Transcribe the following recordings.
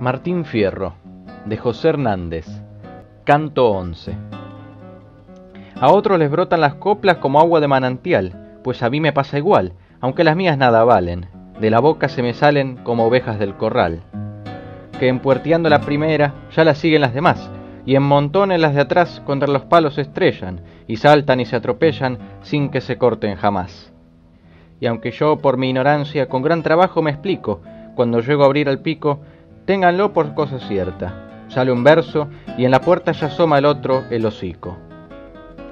Martín Fierro, de José Hernández, Canto 11. A otros les brotan las coplas como agua de manantial, pues a mí me pasa igual, aunque las mías nada valen, de la boca se me salen como ovejas del corral. Que empuerteando la primera, ya la siguen las demás, y en montones las de atrás contra los palos se estrellan, y saltan y se atropellan sin que se corten jamás. Y aunque yo por mi ignorancia con gran trabajo me explico, cuando llego a abrir el pico, ténganlo por cosa cierta. Sale un verso y en la puerta ya asoma el otro el hocico.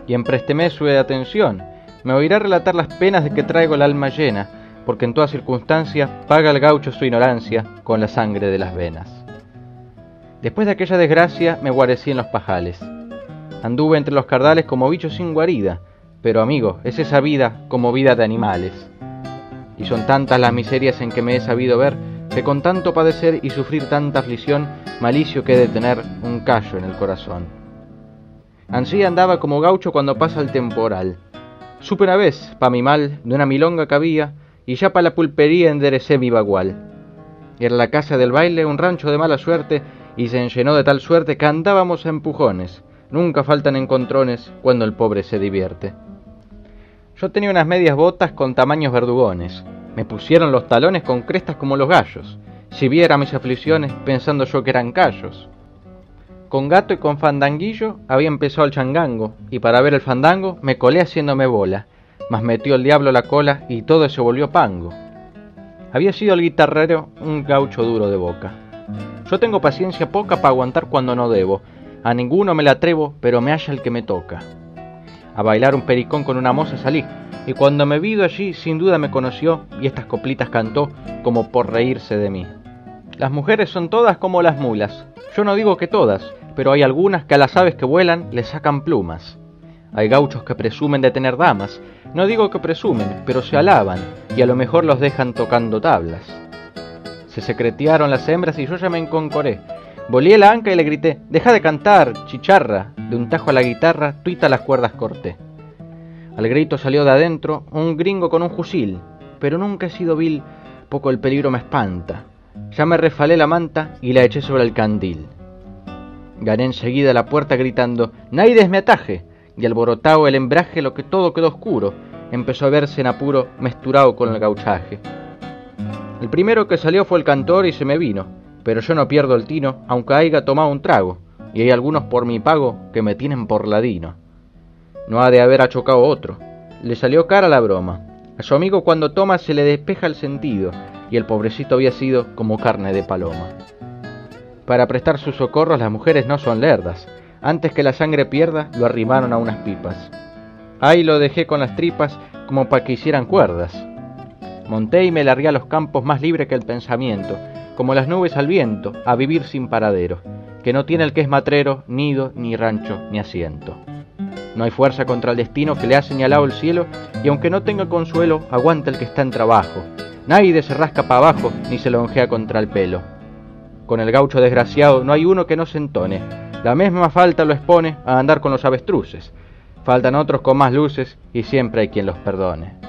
Y emprésteme su atención, me oirá relatar las penas de que traigo el alma llena, porque en toda circunstancia paga el gaucho su ignorancia con la sangre de las venas. Después de aquella desgracia me guarecí en los pajales. Anduve entre los cardales como bicho sin guarida, pero amigo, es esa vida como vida de animales. Y son tantas las miserias en que me he sabido ver, que con tanto padecer y sufrir tanta aflicción, malicio que de tener un callo en el corazón. Ansí andaba como gaucho cuando pasa el temporal. Supe una vez, pa mi mal, de una milonga que había, y ya pa la pulpería enderecé mi bagual. Era la casa del baile un rancho de mala suerte, y se enllenó de tal suerte que andábamos a empujones. Nunca faltan encontrones cuando el pobre se divierte. Yo tenía unas medias botas con tamaños verdugones, me pusieron los talones con crestas como los gallos, si viera mis aflicciones pensando yo que eran callos. Con gato y con fandanguillo había empezado el changango, y para ver el fandango me colé haciéndome bola, mas metió el diablo la cola y todo se volvió pango. Había sido el guitarrero un gaucho duro de boca. Yo tengo paciencia poca para aguantar cuando no debo, a ninguno me la atrevo, pero me halla el que me toca. A bailar un pericón con una moza salí, y cuando me vido allí sin duda me conoció y estas coplitas cantó como por reírse de mí. Las mujeres son todas como las mulas, yo no digo que todas, pero hay algunas que a las aves que vuelan les sacan plumas. Hay gauchos que presumen de tener damas, no digo que presumen, pero se alaban y a lo mejor los dejan tocando tablas. Se secretearon las hembras y yo ya me enconcoré. Volí la anca y le grité, deja de cantar, chicharra. De un tajo a la guitarra, tuita las cuerdas corté. Al grito salió de adentro un gringo con un fusil, pero nunca he sido vil, poco el peligro me espanta. Ya me refalé la manta y la eché sobre el candil. Gané enseguida la puerta gritando, ¡Naides me ataje! Y alborotado el embraje lo que todo quedó oscuro, empezó a verse en apuro, mesturado con el gauchaje. El primero que salió fue el cantor y se me vino, pero yo no pierdo el tino, aunque haya tomado un trago, y hay algunos por mi pago que me tienen por ladino. No ha de haber achocado otro. Le salió cara la broma. A su amigo cuando toma se le despeja el sentido, y el pobrecito había sido como carne de paloma. Para prestar sus socorros las mujeres no son lerdas. Antes que la sangre pierda, lo arrimaron a unas pipas. Ahí lo dejé con las tripas como para que hicieran cuerdas. Monté y me largué a los campos más libre que el pensamiento, como las nubes al viento, a vivir sin paradero, que no tiene el que es matrero, nido, ni rancho, ni asiento. No hay fuerza contra el destino que le ha señalado el cielo, y aunque no tenga consuelo, aguanta el que está en trabajo. Nadie se rasca para abajo, ni se lonjea contra el pelo. Con el gaucho desgraciado no hay uno que no se entone. La misma falta lo expone a andar con los avestruces. Faltan otros con más luces y siempre hay quien los perdone.